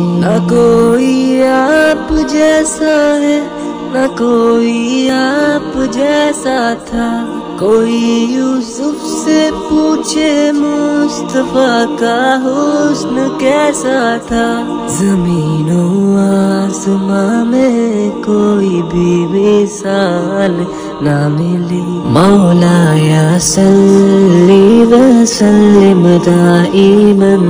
न कोई आप जैसा है, न कोई आप जैसा था। कोई यूसुफ से पूछे मुस्तफ़ा का हुस्न कैसा था? जमीनों आसमां में कोई भी मिसाल ना मिली। मौलाया सल्ली वसल्लिम दाइमन